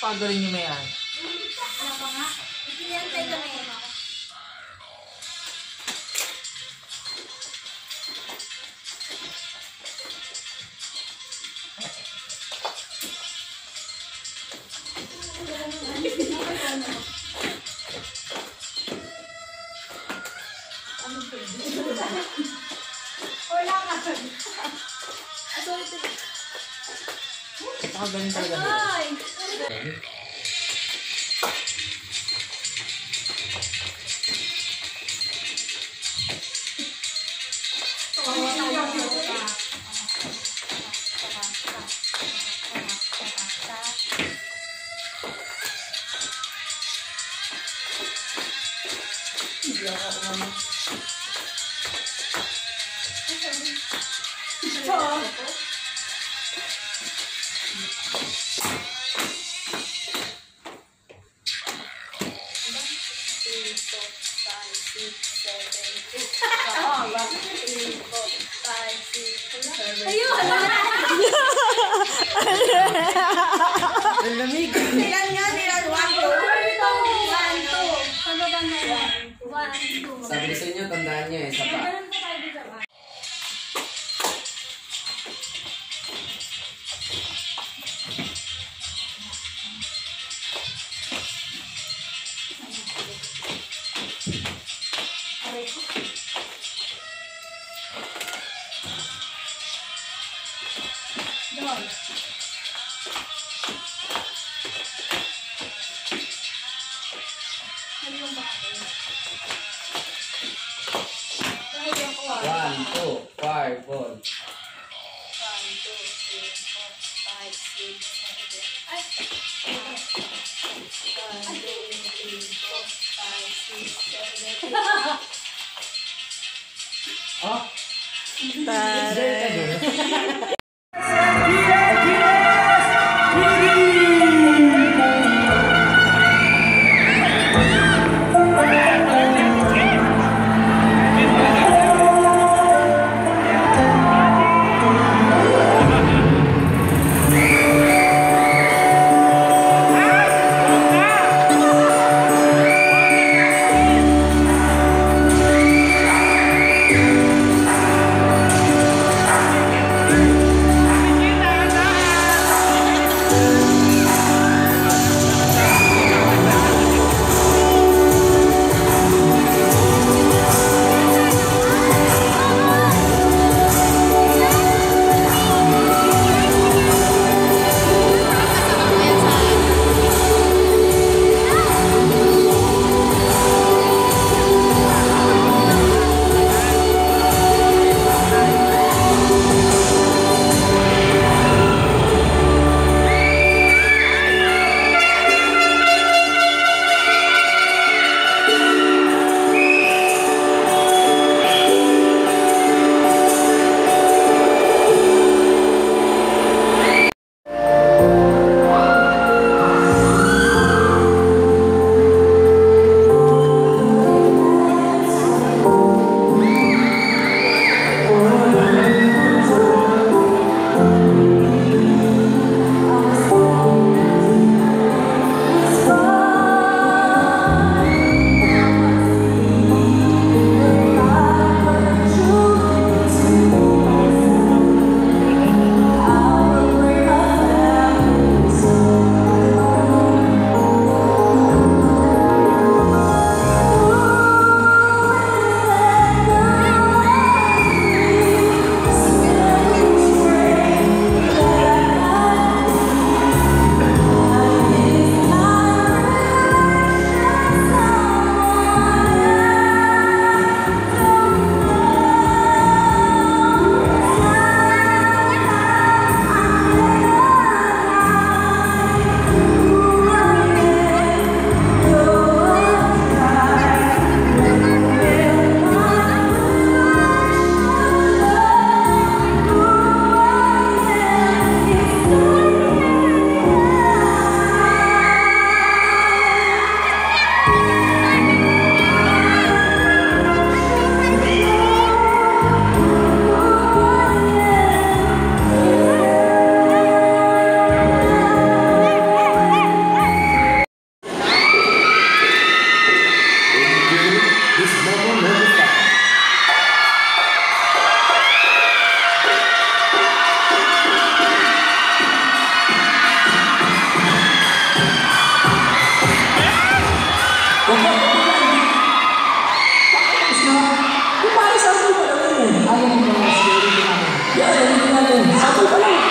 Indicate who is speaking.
Speaker 1: Pagaling niyo may.
Speaker 2: Ano pa nga? Ikinantay kami. Wala ka.
Speaker 1: Napakagaling talaga nila.
Speaker 2: Ay! Ayun!
Speaker 1: Ang lamig.
Speaker 2: Ilan nga? Ilan? One, two? One, two. Ano ba na yan? One, two.
Speaker 3: Sabi ko sa inyo, tandaan nyo eh, sa pa. One, two, five.
Speaker 2: One, two, three, four, 어? 네.
Speaker 4: 나를
Speaker 3: Satu
Speaker 2: kali.